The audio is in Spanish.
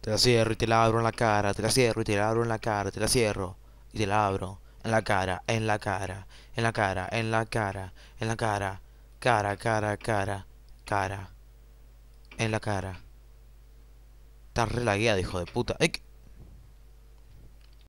Te la cierro y te la abro en la cara, te la cierro y te la abro en la cara, te la cierro y te la abro en la cara, en la cara, en la cara, en la cara, en la cara, cara, cara, cara, cara, en la cara. Estás re lagueado, hijo de puta.